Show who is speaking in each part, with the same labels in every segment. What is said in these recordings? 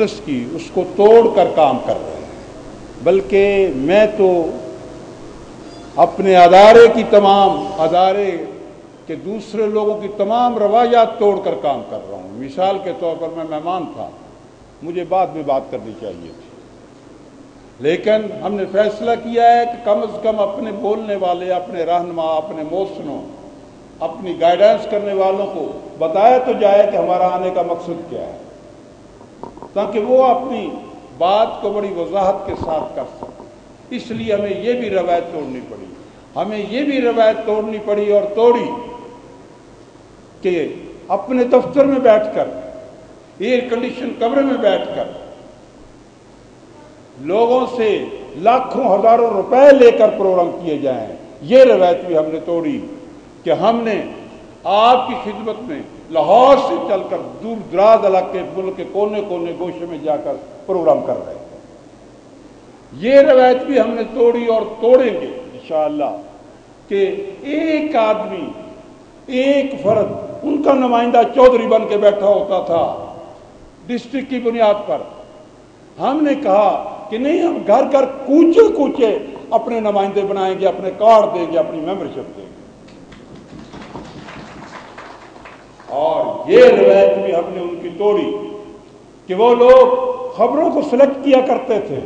Speaker 1: Useless की, उसको तोड़ कर काम कर रहे हैं। बल्कि मैं तो अपने अदारे की तमाम, अदारे के दूसरे लोगों की तमाम रवायात तोड़ कर काम कर रहा हूँ। मिसाल के तौर पर मैं मेहमान था। मुझे बाद में बात करनी चाहिए थी। लेकिन हमने फैसला किया है कि कम अज़ कम अपने बोलने वाले, अपने रहनमा, अपने मोसनों अपनी गाइडेंस करने वालों को बताया तो जाए कि हमारा आने का मकसद क्या है। ताकि वो अपनी बात को बड़ी वजाहत के साथ कर सकें। इसलिए हमें ये भी रवायत तोड़नी पड़ी। हमें ये भी रवायत तोड़नी पड़ी और तोड़ी कि अपने दफ्तर में बैठकर एयर कंडीशन कमरे में बैठकर, लोगों से लाखों हज़ारों रुपए लेकर प्रोग्राम किए जाएँ। ये रवायत भी हमने तोड़ी कि हमने आपकी खिदमत में लाहौर से चलकर दूर दराज इलाके, मुल्क के कोने कोने गोशे में जाकर प्रोग्राम कर रहे थे ये रवायत भी हमने तोड़ी और तोड़ेंगे इंशाला कि एक आदमी, एक फर्द, उनका नुमाइंदा चौधरी बन के बैठा होता था, डिस्ट्रिक्ट की बुनियाद पर। हमने कहा कि नहीं, हम घर घर कूचे कूचे अपने नुमाइंदे बनाएँगे, अपने कार्ड देंगे, अपनी मेंबरशिप देंगे। और ये रवायत भी हमने उनकी तोड़ी कि वो लोग खबरों को सिलेक्ट किया करते थे,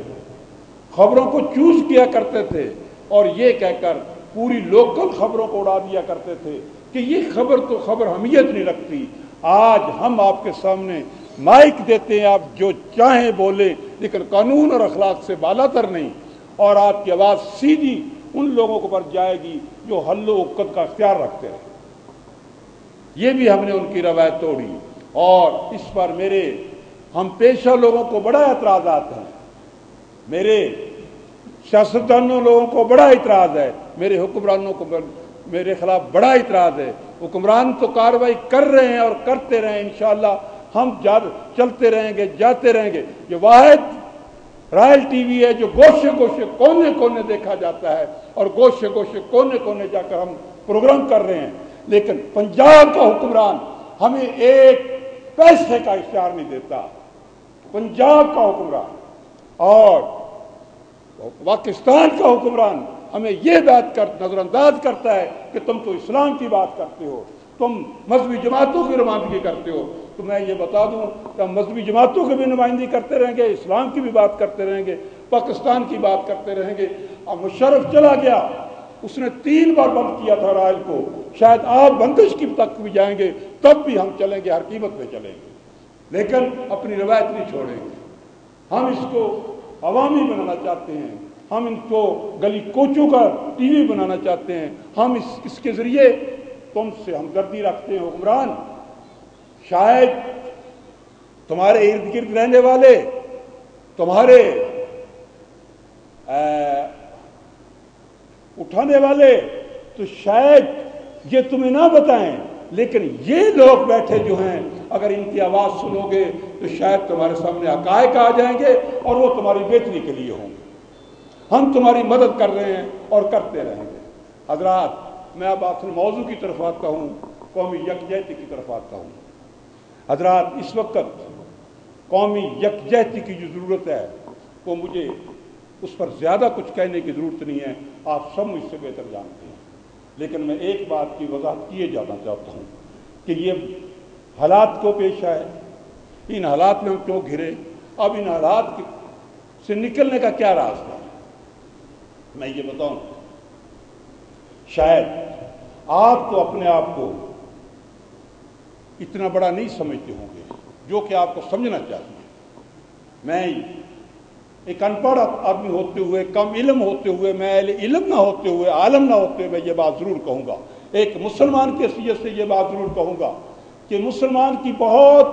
Speaker 1: खबरों को चूज़ किया करते थे और ये कहकर पूरी लोकल खबरों को उड़ा दिया करते थे कि ये खबर तो खबर हमीयत नहीं रखती। आज हम आपके सामने माइक देते हैं, आप जो चाहें बोले, लेकिन कानून और अखलाक से बालातर नहीं। और आपकी आवाज़ सीधी उन लोगों को पर जाएगी जो हल्लो उक्कत का अख्तियार रखते हैं। ये भी हमने उनकी रवायत तोड़ी। और इस पर मेरे, हम पेशा लोगों को बड़ा एतराज़ात है। मेरे सियासतदानों लोगों को बड़ा इतराज़ है। मेरे हुक्मरानों को मेरे खिलाफ बड़ा इतराज़ है। हुक्मरान तो कार्रवाई कर रहे हैं और करते रहे इन हम चलते रहेंगे, जाते रहेंगे। ये वाहिद रॉयल टीवी है जो गोशे गोशे कोने कोने देखा जाता है। और गोशे गोशे कोने कोने जाकर हम प्रोग्राम कर रहे हैं। लेकिन पंजाब का हुक्मरान हमें एक पैसे का इश्तार नहीं देता। पंजाब का हुक्मरान और पाकिस्तान का हुक्मरान हमें यह बात कर, नजरअंदाज करता है कि तुम तो इस्लाम की बात करते हो, तुम मजहबी जमातों की नुमाइंदगी करते हो। तो मैं ये बता दूँ कि हम मजहबी जमातों की भी नुमाइंदगी करते रहेंगे, इस्लाम की भी बात करते रहेंगे, पाकिस्तान की बात करते रहेंगे। अब मुशरफ चला गया, उसने तीन बार बंद किया था राज को। शायद आप बंदिश की तक भी जाएँगे तब भी हम चलेंगे हर कीमत पे चलेंगे। लेकिन अपनी रवायत नहीं छोड़ेंगे। हम इसको अवामी बनाना चाहते हैं। हम इनको गली कोचों का टीवी बनाना चाहते हैं। हम इस इसके ज़रिए तुमसे हमदर्दी रखते हैं हुक्मरान। शायद तुम्हारे इर्द गिर्द रहने वाले तुम्हारे आ, उठाने वाले तो शायद ये तुम्हें ना बताएँ। लेकिन ये लोग बैठे जो हैं, अगर इनकी आवाज़ सुनोगे तो शायद तुम्हारे सामने अकायक आ जाएँगे और वो तुम्हारी बेहतरी के लिए होंगे। हम तुम्हारी मदद कर रहे हैं और करते रहेंगे। हजरात, मैं अब आपसे मौजू की तरफ़ आता हूँ, कौमी यकजहती की तरफ़ आता हूँ। हजरात, इस वक्त कौमी यकजहती की जो ज़रूरत है, वो मुझे उस पर ज़्यादा कुछ कहने की ज़रूरत नहीं है। आप सब मुझसे बेहतर जानते हैं। लेकिन मैं एक बात की वजाहत किए जाना चाहता हूँ कि ये हालात को पेश आए? इन हालात में हम क्यों घिरे? अब इन हालात से निकलने का क्या रास्ता है? मैं ये बताऊँ, शायद आप तो अपने आप को इतना बड़ा नहीं समझते होंगे जो कि आपको समझना चाहिए। मैं एक अनपढ़ आदमी होते हुए, कम इलम होते हुए मैं इलम ना होते हुए, आलम ना होते हुए मैं ये बात ज़रूर कहूँगा। एक मुसलमान के सीयत से ये बात ज़रूर कहूँगा कि मुसलमान की बहुत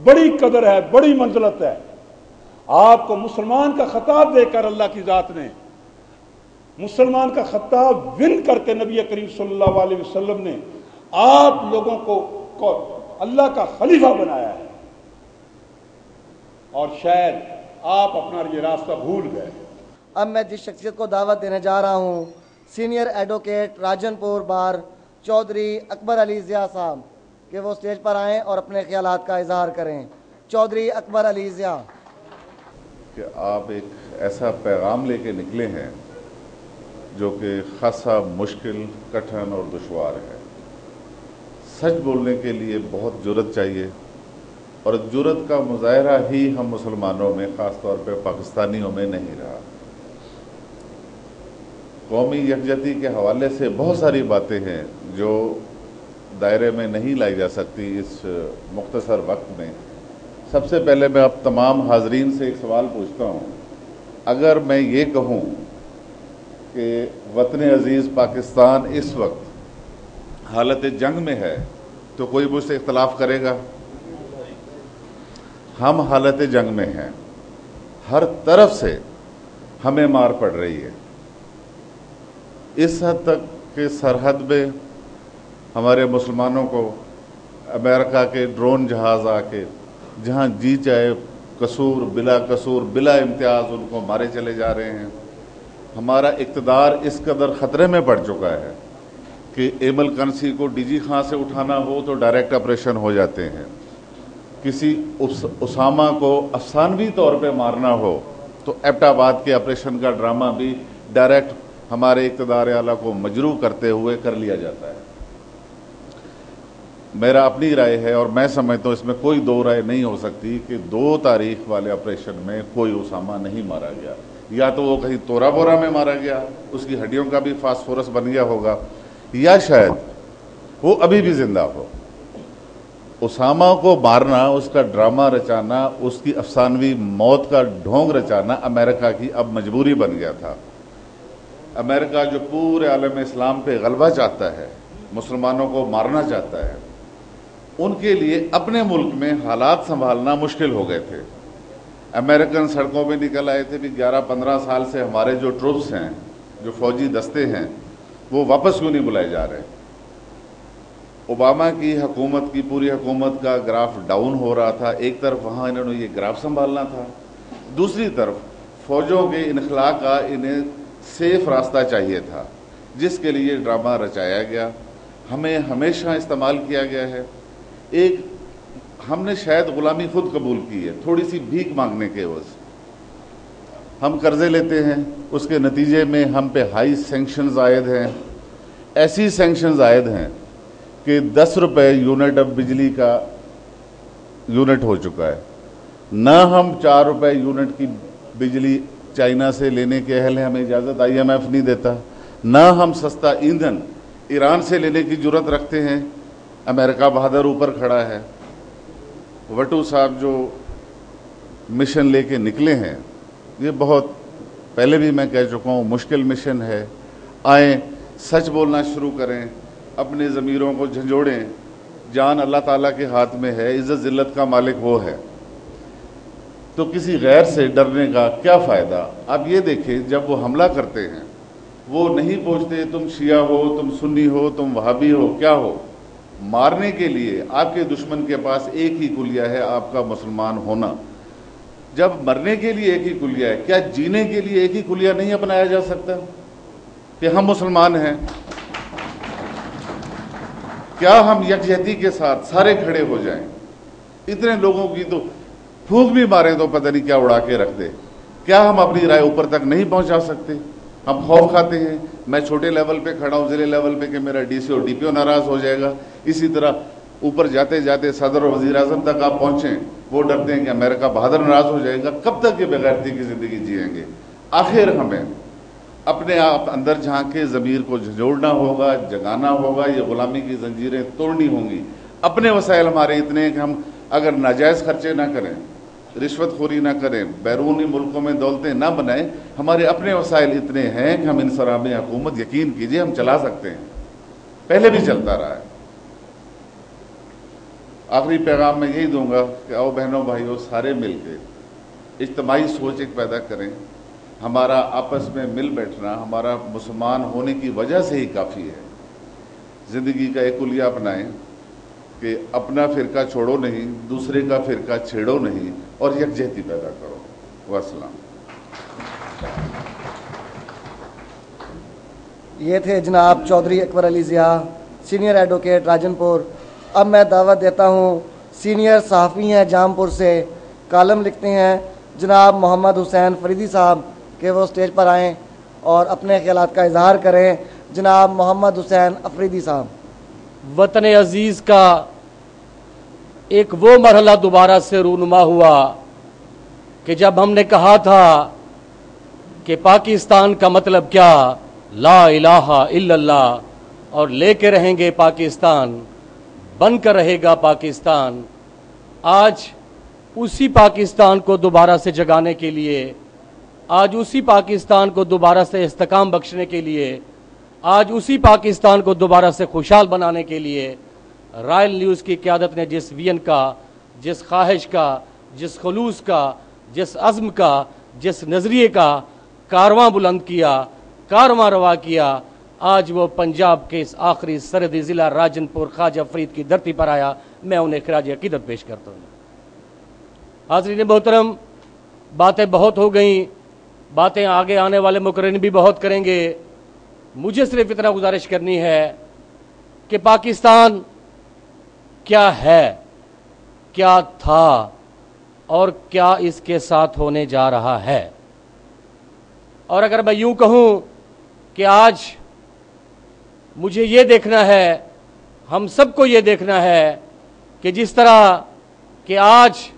Speaker 1: बड़ी कदर है, बड़ी मंजलत है। आपको मुसलमान का खताब देकर अल्लाह की ज़ात ने मुसलमान का खताब विन करके नबी करीम सल्लल्लाहु अलैहि वसल्लम ने आप लोगों को अल्लाह का खलीफा बनाया है। और शायद आप अपना ये रास्ता भूल गए।
Speaker 2: अब मैं जिस शख्सियत को दावत देने जा रहा हूँ senior advocate Rajanpur bar Chaudhry Akbar Ali Zia साहब कि वो स्टेज पर आएँ और अपने ख्याल का इजहार करें। चौधरी अकबर अली जिया।
Speaker 3: कि आप एक ऐसा पैगाम लेके निकले हैं जो कि खासा मुश्किल कठिन और दुशवार है। सच बोलने के लिए बहुत ज़रूरत चाहिए। और ज़रूरत का मुजाहरा ही हम मुसलमानों में ख़ास तौर पर पाकिस्तानियों में नहीं रहा। कौमी यकजहती के हवाले से बहुत सारी बातें हैं जो दायरे में नहीं लाई जा सकती इस मुख्तसर वक्त में। सबसे पहले मैं अब तमाम हाजरीन से एक सवाल पूछता हूँ। अगर मैं ये कहूँ कि वतन अज़ीज़ पाकिस्तान इस वक्त हालत जंग में है तो कोई मुझसे इख्तलाफ करेगा? हम हालत जंग में हैं। हर तरफ़ से हमें मार पड़ रही है। इस हद तक कि सरहद में हमारे मुसलमानों को अमेरिका के ड्रोन जहाज़ आके जहाँ जी चाहे कसूर, बिला कसूर, बिला इम्तियाज़ उनको मारे चले जा रहे हैं। हमारा इकतदार इस कदर ख़तरे में पड़ चुका है कि एमल कंसी को डीजी खां से उठाना हो तो डायरेक्ट ऑपरेशन हो जाते हैं। किसी उस, उसामा को अफसानवी तौर पे मारना हो तो एबटाबाद के ऑपरेशन का ड्रामा भी डायरेक्ट हमारे इकतदार आला को मजरू करते हुए कर लिया जाता है। मेरा अपनी राय है और मैं समझता हूँ इसमें कोई दो राय नहीं हो सकती कि दो तारीख वाले ऑपरेशन में कोई उसामा नहीं मारा गया। या तो वो कहीं तोरा बोरा में मारा गया उसकी हड्डियों का भी फास्फोरस बन गया होगा या शायद वो अभी भी ज़िंदा हो। उसामा को मारना, उसका ड्रामा रचाना, उसकी अफसानवी मौत का ढोंग रचाना अमेरिका की अब मजबूरी बन गया था। अमेरिका जो पूरे आलम इस्लाम पे गलबा चाहता है, मुसलमानों को मारना चाहता है, उनके लिए अपने मुल्क में हालात संभालना मुश्किल हो गए थे। अमेरिकन सड़कों पे निकल आए थे, भी 11-15 साल से हमारे जो ट्रुप्स हैं, जो फौजी दस्ते हैं, वो वापस क्यों नहीं बुलाए जा रहे? ओबामा की हकूमत की, पूरी हुकूमत का ग्राफ डाउन हो रहा था। एक तरफ़ वहाँ इन्होंने ये ग्राफ संभालना था। दूसरी तरफ़ फौजों के इनखला का इन्हें सेफ़ रास्ता चाहिए था, जिसके लिए ड्रामा रचाया गया। हमें हमेशा इस्तेमाल किया गया है। एक, हमने शायद गुलामी खुद कबूल की है थोड़ी सी भीख मांगने के वज हम कर्जे लेते हैं, उसके नतीजे में हम पे हाई सेंक्शन आयद हैं। ऐसी सेंक्शन आयद हैं कि दस रुपये यूनिट अब बिजली का यूनिट हो चुका है। न हम चार रुपये यूनिट की बिजली चाइना से लेने के अहल है, हमें इजाज़त आईएमएफ नहीं देता। न हम सस्ता ईंधन ईरान से लेने की ज़रूरत रखते हैं, अमेरिका बहादुर ऊपर खड़ा है। वटू साहब जो मिशन लेके निकले हैं, ये बहुत पहले भी मैं कह चुका हूँ, मुश्किल मिशन है। आए, सच बोलना शुरू करें। अपने ज़मीरों को झंझोड़ें। जान अल्लाह ताला के हाथ में है, इज़्ज़त ज़िल्लत का मालिक वो है। तो किसी गैर से डरने का क्या फ़ायदा? आप ये देखें, जब वो हमला करते हैं, वो नहीं पूछते, तुम शिया हो, तुम सुन्नी हो, तुम वहाबी हो, क्या हो? मारने के लिए आपके दुश्मन के पास एक ही कुलिया है, आपका मुसलमान होना। जब मरने के लिए एक ही कुलिया है, क्या जीने के लिए एक ही कुलिया नहीं अपनाया जा सकता? कि हम मुसलमान हैं। क्या हम यकजहती के साथ सारे खड़े हो जाएँ? इतने लोगों की तो फूक भी मारे तो पता नहीं क्या उड़ा के रख दे। क्या हम अपनी राय ऊपर तक नहीं पहुँचा सकते? हम खौफ खाते हैं। मैं छोटे लेवल पे खड़ा हूँ, ज़िले लेवल पे कि मेरा डीसी और डीपीओ नाराज़ हो जाएगा। इसी तरह ऊपर जाते जाते सदर और वजी अजम तक आप पहुँचे, वो डरते हैं कि अमेरिका बहादुर नाराज़ हो जाएगा। कब तक ये बेगैरती की ज़िंदगी जियेंगे आखिर हमें अपने आप अंदर झांके, ज़मीर को झोड़ना होगा, जगाना होगा, ये गुलामी की जंजीरें तोड़नी होंगी। अपने वसाइल हमारे इतने हैं कि हम अगर नाजायज़ खर्चे ना करें, रिश्वतखोरी ना करें, बैरूनी मुल्कों में दौलतें ना बनाएँ, हमारे अपने वसाइल इतने हैं कि हम इन सराब हुकूमत यकीन कीजिए, हम चला सकते हैं। पहले भी चलता रहा है। आखिरी पैगाम मैं यही दूँगा कि आओ बहनों, भाइयों, सारे मिल के इज्तमाही सोच एक पैदा करें। हमारा आपस में मिल बैठना, हमारा मुसलमान होने की वजह से ही काफ़ी है। ज़िंदगी का एक उलिया अपनाएँ कि अपना फ़िरका छोड़ो नहीं, दूसरे का फ़िरका छेड़ो नहीं और यकजहती पैदा करो। वसलाम
Speaker 2: ये थे जनाब चौधरी अकबर अली ज़िया, सीनियर एडवोकेट राजनपुर। अब मैं दावत देता हूँ, सीनियर सहाफ़ी हैं जामपुर से। कालम लिखते हैं जनाब मोहम्मद हुसैन फरीदी साहब। के वो स्टेज पर आएँ और अपने ख्याल का इजहार करें। जनाब मोहम्मद हुसैन अफरीदी साहब।
Speaker 4: वतन अज़ीज़ का एक वो मरहला दोबारा से रूनुमा हुआ कि जब हमने कहा था कि पाकिस्तान का मतलब क्या? ला इलाहा इल्लल्लाह। और लेके रहेंगे पाकिस्तान, बनकर रहेगा पाकिस्तान। आज उसी पाकिस्तान को दोबारा से जगाने के लिए आज उसी पाकिस्तान को दोबारा से इस्तकाम बख्शने के लिए, आज उसी पाकिस्तान को दोबारा से खुशहाल बनाने के लिए रॉयल न्यूज़ की क्यादत ने जिस वियन का, जिस ख्वाहिश का, जिस खलूस का, जिस अज़म का, जिस नज़रिए का कारवां बुलंद किया, कारवां रवा किया, आज वो पंजाब के इस आखिरी सरहदी ज़िला राजनपुर ख्वाजा फरीद की धरती पर आया। मैं उन्हें खराज अकीदत पेश करता हूँ। हाजरीन मोहतरम, बातें बहुत हो गई। बातें आगे आने वाले मुकरन भी बहुत करेंगे। मुझे सिर्फ़ इतना गुजारिश करनी है कि पाकिस्तान क्या है, क्या था और क्या इसके साथ होने जा रहा है। और अगर मैं यूँ कहूँ कि आज मुझे ये देखना है, हम सबको ये देखना है कि जिस तरह कि आज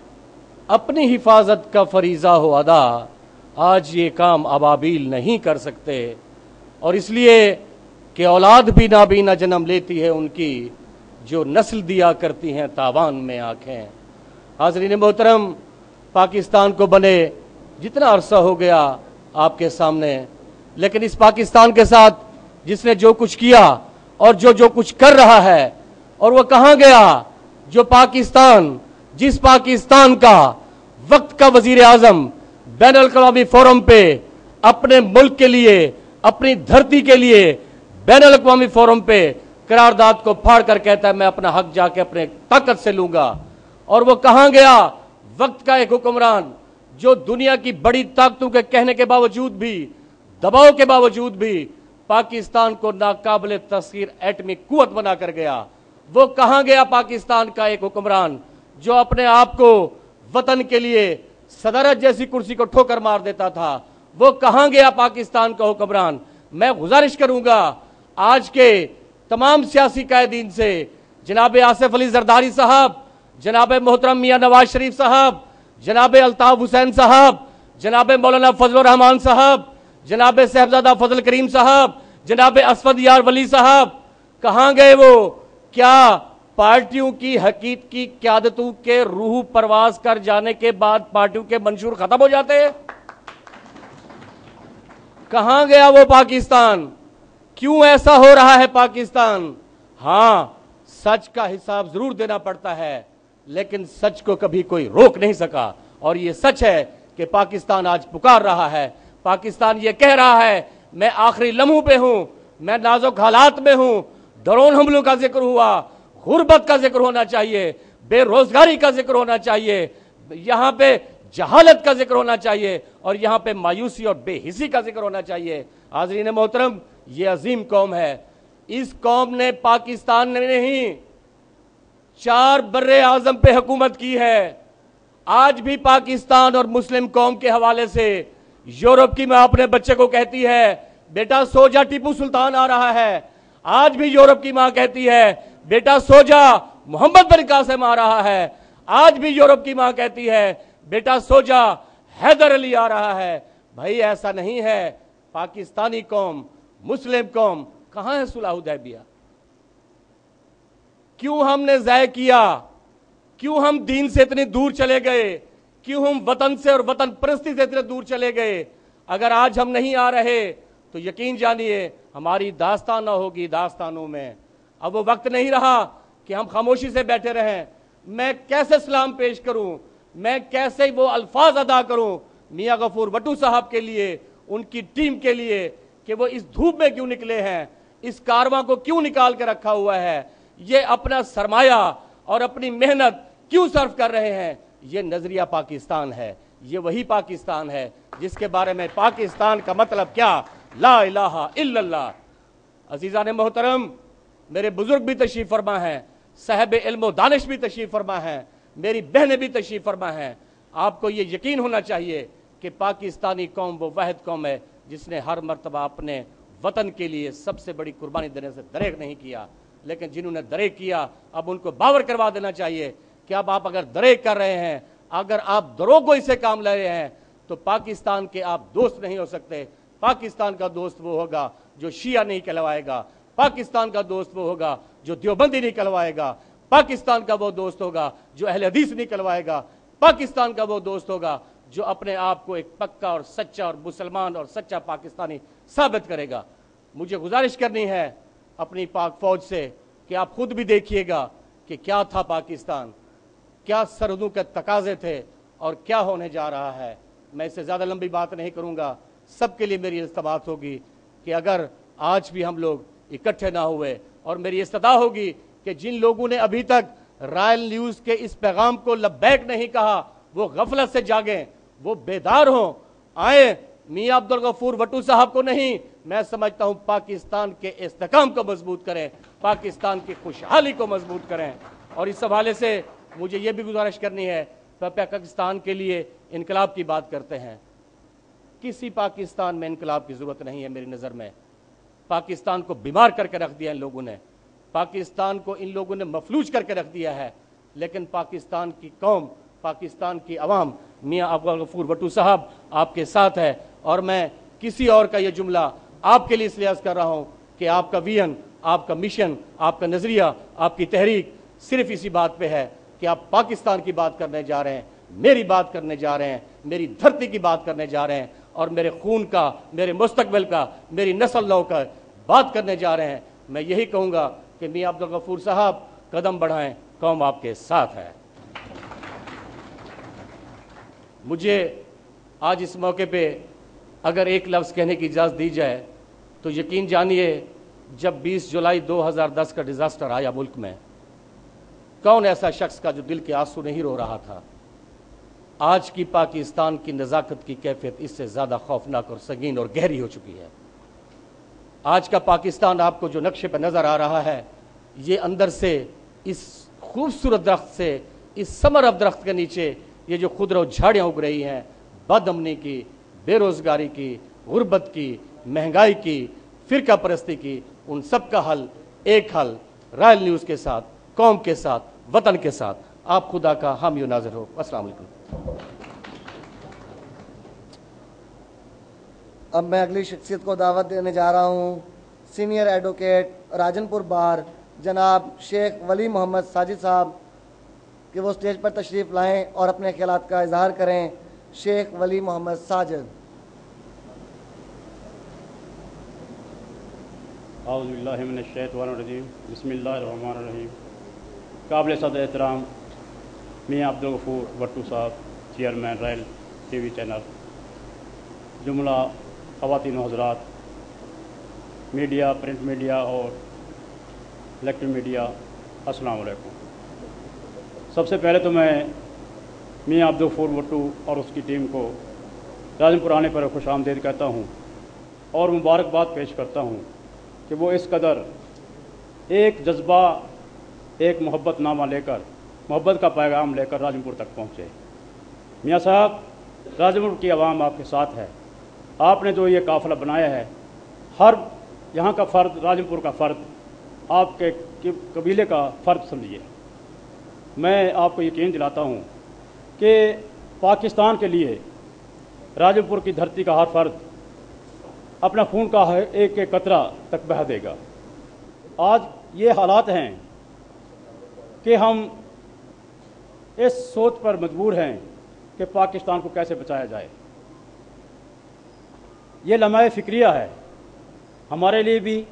Speaker 4: अपनी हिफाजत का फरीज़ा हो अदा आज ये काम अबाबील नहीं कर सकते। और इसलिए कि औलाद भी नाबीना जन्म लेती है उनकी, जो नस्ल दिया करती हैं तावान में आँखें। हाजरीन मोहतरम, पाकिस्तान को बने जितना अरसा हो गया आपके सामने, लेकिन इस पाकिस्तान के साथ जिसने जो कुछ किया और जो जो कुछ कर रहा है, और वह कहाँ गया? जो पाकिस्तान, जिस पाकिस्तान का वक्त का वज़ीर आज़म बैन अवी फोरम पे अपने मुल्क के लिए, अपनी धरती के लिए बैन अवी फोरम पे करारदाद को फाड़ कर कहता है, मैं अपना हक जाके अपने ताकत से लूँगा। और वो कहाँ गया? वक्त का एक हुक्मरान, जो दुनिया की बड़ी ताकतों के कहने के बावजूद भी, दबाव के बावजूद भी पाकिस्तान को नाकाबले तस्वीर एटमी कुत बनाकर गया। वो कहाँ गया? पाकिस्तान का एक हुक्मरान, जो अपने आप को वतन के लिए सदारत जैसी कुर्सी को ठोकर मार देता था। वो कहाँ गया पाकिस्तान का हुक्मरान? मैं गुजारिश करूँगा आज के तमाम सियासी कैदीन से। जनाब आसिफ अली जरदारी साहब, जनाब मोहतरम मियाँ नवाज़ शरीफ साहब, जनाब अल्ताफ हुसैन साहब, जनाब मौलाना फजल रहमान साहब, जनाब साहबजादा फजल करीम साहब, जनाब असफद यार वली साहब, कहाँ गए वो? क्या पार्टियों की हकीक की क्यादतों के रूह परवास कर जाने के बाद पार्टियों के मंशूर खत्म हो जाते हैं। कहाँ गया वो पाकिस्तान? क्यों ऐसा हो रहा है पाकिस्तान? हाँ, सच का हिसाब ज़रूर देना पड़ता है, लेकिन सच को कभी कोई रोक नहीं सका। और ये सच है कि पाकिस्तान आज पुकार रहा है। पाकिस्तान ये कह रहा है, मैं आखिरी लम्हों पे हूँ, मैं नाजुक हालात में हूँ। ड्रोन हमलों का ज़िक्र हुआ गुर्बत का ज़िक्र होना चाहिए, बेरोजगारी का ज़िक्र होना चाहिए, यहाँ पे जहालत का ज़िक्र होना चाहिए और यहाँ पे मायूसी और बेहिसी का ज़िक्र होना चाहिए। हाजरीन मोहतरम, ये अजीम कौम है। इस कौम ने पाकिस्तान ने नहीं, चार बर्रे आज़म पे हुकूमत की है। आज भी पाकिस्तान और मुस्लिम कौम के हवाले से यूरोप की माँ अपने बच्चे को कहती है, बेटा सो जा टीपू सुल्तान आ रहा है। आज भी यूरोप की माँ कहती है बेटा सो जा मोहम्मद बिन कासिम आ रहा है। आज भी यूरोप की माँ कहती है, बेटा सो जा हैदर अली आ रहा है। भाई, ऐसा नहीं है। पाकिस्तानी कौम, मुस्लिम कौम, कहाँ है सुलाहुदैबिया क्यों हमने जय किया? क्यों हम दीन से इतनी दूर चले गए? क्यों हम वतन से और वतन परिस्थिति से इतने दूर चले गए? अगर आज हम नहीं आ रहे तो यकीन जानिए, हमारी दास्तान ना होगी दास्तानों में। अब वो वक्त नहीं रहा कि हम खामोशी से बैठे रहें। मैं कैसे सलाम पेश करूँ? मैं कैसे वो अल्फाज अदा करूँ? मियाँ गफूर बटू साहब के लिए, उनकी टीम के लिए कि वो इस धूप में क्यों निकले हैं? इस कारवा को क्यों निकाल के रखा हुआ है? ये अपना सरमाया और अपनी मेहनत क्यों सर्व कर रहे हैं? ये नज़रिया पाकिस्तान है। ये वही पाकिस्तान है जिसके बारे में पाकिस्तान का मतलब क्या? ला इलाहा इल्लल्लाह। अजीजा ने मोहतरम मेरे बुज़ुर्ग भी तशरीफ़ फरमा है, साहब इल्म दानिश भी तशरीफ़ फरमा है, मेरी बहनें भी तशरीफ़ फरमा हैं। आपको ये यकीन होना चाहिए कि पाकिस्तानी कौम वो वाद कौम है जिसने हर मरतबा अपने वतन के लिए सबसे बड़ी कुर्बानी देने से दरेक नहीं किया। लेकिन जिन्होंने दरेक किया, अब उनको बावर करवा देना चाहिए कि अब आप अगर दरेक कर रहे हैं, अगर आप दरोगों से काम ले रहे हैं तो पाकिस्तान के आप दोस्त नहीं हो सकते। पाकिस्तान का दोस्त वो होगा जो शिया नहीं कहलवाएगा। पाकिस्तान का दोस्त वो होगा जो देवबंदी निकलवाएगा। पाकिस्तान का वो दोस्त होगा जो अहल हदीस निकलवाएगा। पाकिस्तान का वो दोस्त होगा जो अपने आप को एक पक्का और सच्चा और मुसलमान और सच्चा पाकिस्तानी साबित करेगा। मुझे गुजारिश करनी है अपनी पाक फौज से कि आप खुद भी देखिएगा कि क्या था पाकिस्तान, क्या सरहदों के तकाजे थे और क्या होने जा रहा है। मैं इससे ज़्यादा लंबी बात नहीं करूँगा। सबके लिए मेरी इस्तेमाल होगी कि अगर आज भी हम लोग इकट्ठे ना हुए। और मेरी इस्तः होगी कि जिन लोगों ने अभी तक रॉयल न्यूज़ के इस पैगाम को लब्बैक नहीं कहा, वो गफलत से जागें, वो बेदार हों। आए, मियाँ अब्दुल गफूर वटू साहब को नहीं, मैं समझता हूँ पाकिस्तान के इस्तेकाम को मज़बूत करें, पाकिस्तान की खुशहाली को मज़बूत करें। और इस हवाले से मुझे ये भी गुजारिश करनी है, पाकिस्तान के लिए इनकलाब की बात करते हैं। किसी पाकिस्तान में इनकलाब की ज़रूरत नहीं है मेरी नज़र में। पाकिस्तान को बीमार करके रख दिया इन लोगों ने। पाकिस्तान को इन लोगों ने मफलूज करके रख दिया है। लेकिन पाकिस्तान की कौम, पाकिस्तान की आवाम मियाँ अब्दुल गफूर भट्टू साहब आपके साथ है। और मैं किसी और का यह जुमला आपके लिए इसलिए कर रहा हूँ कि आपका विजन आपका मिशन, आपका नज़रिया, आपकी तहरीक सिर्फ़ इसी बात पे है कि आप पाकिस्तान की बात करने जा रहे हैं, मेरी बात करने जा रहे हैं, मेरी धरती की बात करने जा रहे हैं। और मेरे खून का, मेरे मुस्तबिल का, मेरी नस्ल का बात करने जा रहे हैं। मैं यही कहूँगा कि मियाँ अब्दुल गफूर साहब, कदम बढ़ाएँ, कौम आपके साथ है। मुझे आज इस मौके पे अगर एक लफ्ज़ कहने की इजाज़त दी जाए तो यकीन जानिए, जब 20 जुलाई 2010 का डिज़ास्टर आया मुल्क में, कौन ऐसा शख्स का जो दिल के आँसू नहीं रो रहा था? आज की पाकिस्तान की नज़ाकत की कैफियत इससे ज़्यादा खौफनाक और संगीन और गहरी हो चुकी है। आज का पाकिस्तान आपको जो नक्शे पर नज़र आ रहा है, ये अंदर से, इस खूबसूरत दरख्त से, इस समर अब दरख्त के नीचे, ये जो खुदरो झाड़ियाँ उग रही हैं, बदमनी की, बेरोज़गारी की, गुर्बत की, महँगाई की, फ़िरका परस्ती की, उन सब का हल, एक हल, रॉयल न्यूज़ के साथ, कौम के साथ, वतन के साथ, आप खुदा का हम यू नाजर हो। अस्सलाम
Speaker 2: अब मैं अगली शख्सियत को दावत देने जा रहा हूँ। सीनियर एडवोकेट राजनपुर बार जनाब शेख वली मोहम्मद साजिद साहब, कि वो स्टेज पर तशरीफ़ लाएँ और अपने ख्याल का इजहार करें। शेख वली मोहम्मद साजिद।
Speaker 5: बसमीम काबिल सद एहतराम, मियाँ अब्दुल गफूर भट्टू साहब, चेयरमैन, रैल टी वी चैनल। जुमला ख़वान हजरात, मीडिया, प्रिंट मीडिया और इलेक्ट्रिक मीडिया, अस्सलाम वालेकुम। सबसे पहले तो मैं मियाँ अब्दुल गफूर भट्टू और उसकी टीम को राजनपुर आने पर खुश आमदेद कहता हूँ और मुबारकबाद पेश करता हूँ कि वो इस कदर एक जज्बा, एक मोहब्बत नामा लेकर, मोहब्बत का पैगाम लेकर राजमपुर तक पहुँचे। मियाँ साहब, राजमपुर की आवाम आपके साथ है। आपने जो ये काफ़िला बनाया है, हर यहाँ का फ़र्द, राजमपुर का फ़र्द, आपके कबीले का फ़र्द समझिए। मैं आपको यकीन दिलाता हूँ कि पाकिस्तान के लिए राजमपुर की धरती का हर फ़र्द अपना खून का एक एक कतरा तक बह देगा। आज ये हालात हैं कि हम इस सोच पर मजबूर हैं कि पाकिस्तान को कैसे बचाया जाए। ये लम्हा फ़िक्रिया है, हमारे लिए भी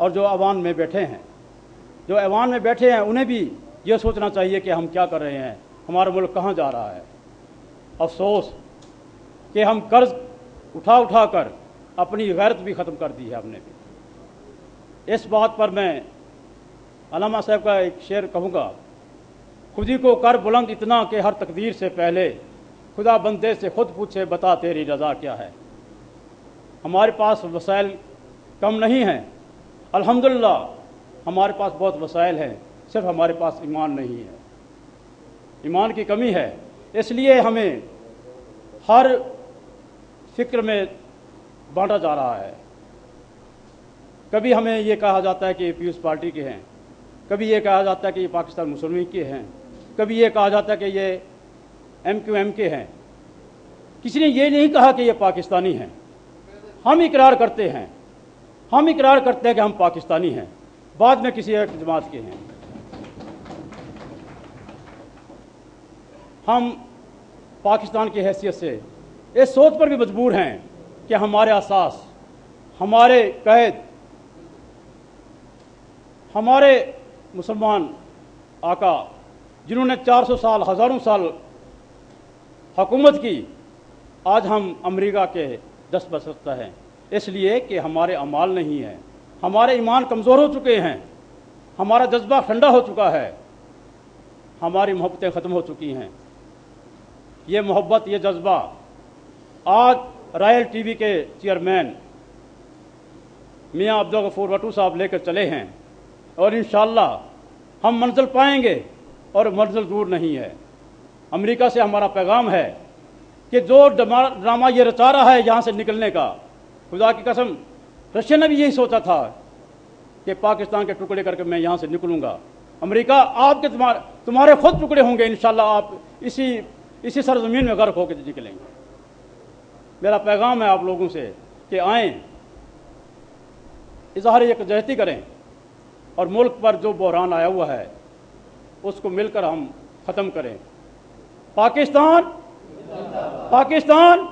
Speaker 5: और जो अवान में बैठे हैं। जो अवान में बैठे हैं, उन्हें भी ये सोचना चाहिए कि हम क्या कर रहे हैं, हमारा मुल्क कहाँ जा रहा है। अफसोस कि हम कर्ज उठा उठा कर अपनी गैरत भी ख़त्म कर दी है हमने भी। इस बात पर मैं अलामा साहब का एक शेर कहूँगा, खुदी को कर बुलंद इतना कि हर तकदीर से पहले खुदा बंदे से खुद पूछे, बता तेरी रज़ा क्या है। हमारे पास वसाइल कम नहीं हैं। अल्हम्दुलिल्लाह, हमारे पास बहुत वसाइल हैं, सिर्फ़ हमारे पास ईमान नहीं है। ईमान की कमी है, इसलिए हमें हर फ़िक्र में बांटा जा रहा है। कभी हमें ये कहा जाता है कि ये पीयूष पार्टी के हैं, कभी ये कहा जाता है कि ये पाकिस्तान मुस्लिम लीग के हैं, कभी ये कहा जाता है कि ये एम क्यू एम के हैं। किसी ने ये नहीं कहा कि ये पाकिस्तानी हैं। हम इकरार करते हैं। हम इकरार करते हैं कि हम पाकिस्तानी हैं। बाद में किसी एक जमात के हैं। हम पाकिस्तान की हैसियत से इस सोच पर भी मजबूर हैं कि हमारे असास हमारे कैद, हमारे मुसलमान आका, जिन्होंने 400 साल, हज़ारों साल हुकूमत की, आज हम अमेरिका के दस बसकता है। इसलिए कि हमारे अमाल नहीं हैं। हमारे ईमान कमज़ोर हो चुके हैं। हमारा जज्बा ठंडा हो चुका है। हमारी मोहब्बतें ख़त्म हो चुकी हैं। ये मोहब्बत, ये जज्बा। आज रॉयल टीवी के चेयरमैन मियाँ अब्दुल गफूर वटू साहब लेकर चले हैं और इन हम मंजिल पाएँगे और मंजिल दूर नहीं है। अमेरिका से हमारा पैगाम है कि जो ड्रामा ये रचा रहा है यहाँ से निकलने का। खुदा की कसम, रशिया ने भी यही सोचा था कि पाकिस्तान के टुकड़े करके मैं यहाँ से निकलूँगा। अमेरिका आपके तुम्हारे तुम्हारे खुद टुकड़े होंगे इन आप इसी इसी सरजमीन में गर्क होकर निकलेंगे। मेरा पैगाम है आप लोगों से कि आए, इजहार यकजहती करें और मुल्क पर जो बहरान आया हुआ है, उसको मिलकर हम ख़त्म करें। पाकिस्तान पाकिस्तान।